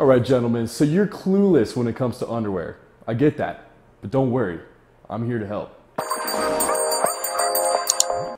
All right, gentlemen, so you're clueless when it comes to underwear. I get that, but don't worry, I'm here to help.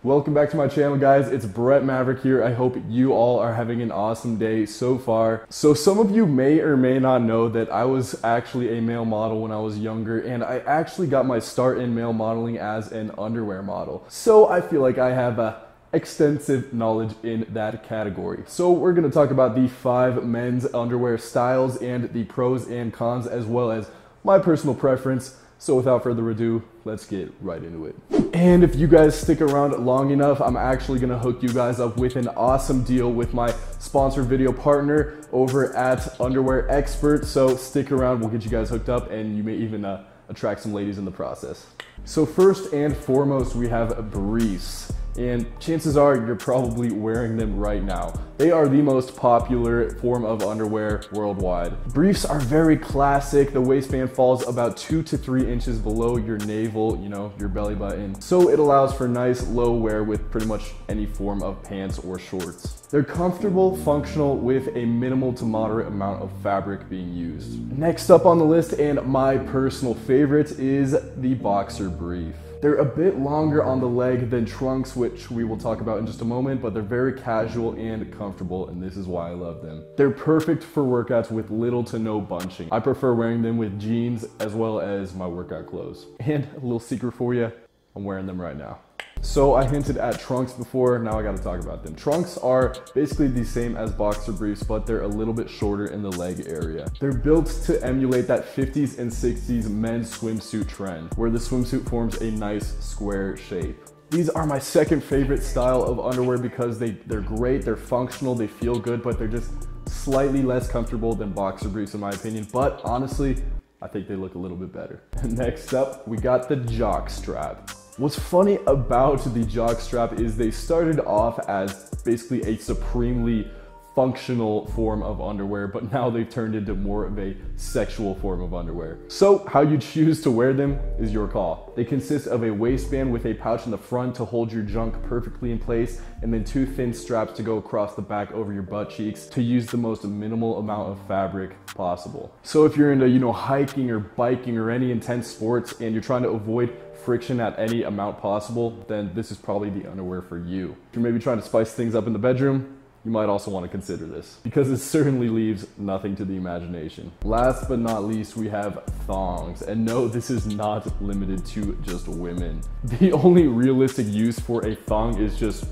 Welcome back to my channel, guys. It's Brett Maverick here. I hope you all are having an awesome day so far. So some of you may or may not know that I was actually a male model when I was younger, and I actually got my start in male modeling as an underwear model. So I feel like I have a extensive knowledge in that category. So we're going to talk about the five men's underwear styles and the pros and cons as well as my personal preference. So without further ado, let's get right into it. And if you guys stick around long enough, I'm actually gonna hook you guys up with an awesome deal with my sponsored video partner over at Underwear Expert. So stick around, we'll get you guys hooked up and you may even uh, attract some ladies in the process. So first and foremost, we have Briefs and chances are you're probably wearing them right now. They are the most popular form of underwear worldwide. Briefs are very classic. The waistband falls about two to three inches below your navel, you know, your belly button. So it allows for nice low wear with pretty much any form of pants or shorts. They're comfortable, functional, with a minimal to moderate amount of fabric being used. Next up on the list, and my personal favorite, is the boxer brief. They're a bit longer on the leg than trunks, which we will talk about in just a moment, but they're very casual and comfortable, and this is why I love them. They're perfect for workouts with little to no bunching. I prefer wearing them with jeans as well as my workout clothes. And a little secret for you, I'm wearing them right now. So I hinted at trunks before, now I gotta talk about them. Trunks are basically the same as boxer briefs, but they're a little bit shorter in the leg area. They're built to emulate that 50s and 60s men's swimsuit trend, where the swimsuit forms a nice square shape. These are my second favorite style of underwear because they, they're great, they're functional, they feel good, but they're just slightly less comfortable than boxer briefs in my opinion. But honestly, I think they look a little bit better. Next up, we got the jock strap. What's funny about the jock strap is they started off as basically a supremely functional form of underwear, but now they've turned into more of a sexual form of underwear. So how you choose to wear them is your call. They consist of a waistband with a pouch in the front to hold your junk perfectly in place, and then two thin straps to go across the back over your butt cheeks to use the most minimal amount of fabric possible. So if you're into, you know, hiking or biking or any intense sports and you're trying to avoid friction at any amount possible, then this is probably the underwear for you. If you're maybe trying to spice things up in the bedroom, you might also want to consider this because it certainly leaves nothing to the imagination. Last but not least, we have thongs. And no, this is not limited to just women. The only realistic use for a thong is just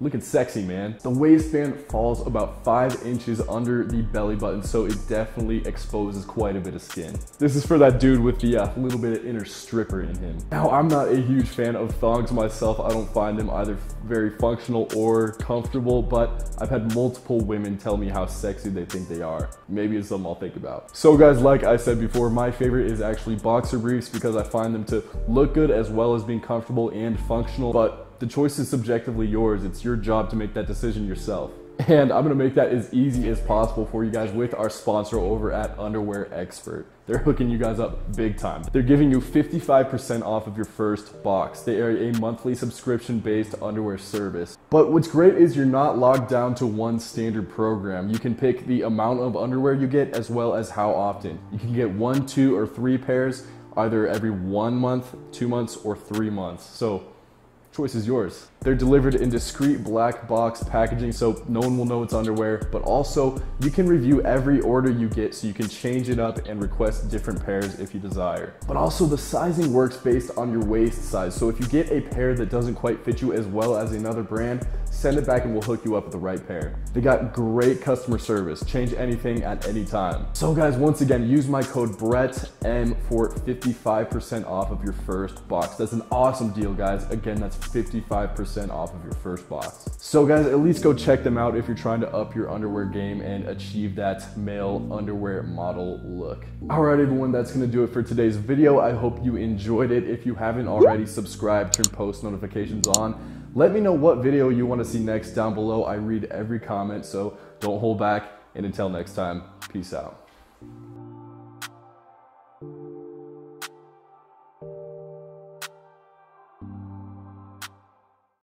looking sexy, man. The waistband falls about five inches under the belly button, so it definitely exposes quite a bit of skin. This is for that dude with the uh, little bit of inner stripper in him. Now, I'm not a huge fan of thongs myself. I don't find them either very functional or comfortable, but I've had multiple women tell me how sexy they think they are. Maybe it's something I'll think about. So guys, like I said before, my favorite is actually boxer briefs because I find them to look good as well as being comfortable and functional, but the choice is subjectively yours. It's your job to make that decision yourself. And I'm gonna make that as easy as possible for you guys with our sponsor over at Underwear Expert. They're hooking you guys up big time. They're giving you 55% off of your first box. They are a monthly subscription based underwear service. But what's great is you're not locked down to one standard program. You can pick the amount of underwear you get as well as how often. You can get one, two, or three pairs either every one month, two months, or three months. So choice is yours. They're delivered in discreet black box packaging so no one will know it's underwear, but also you can review every order you get so you can change it up and request different pairs if you desire. But also the sizing works based on your waist size. So if you get a pair that doesn't quite fit you as well as another brand, send it back and we'll hook you up with the right pair. They got great customer service. Change anything at any time. So guys, once again, use my code BRETTM for 55% off of your first box. That's an awesome deal, guys. Again, that's 55% off of your first box. So guys, at least go check them out if you're trying to up your underwear game and achieve that male underwear model look. All right, everyone, that's gonna do it for today's video. I hope you enjoyed it. If you haven't already, subscribe, turn post notifications on. Let me know what video you want to see next down below. I read every comment, so don't hold back. And until next time, peace out.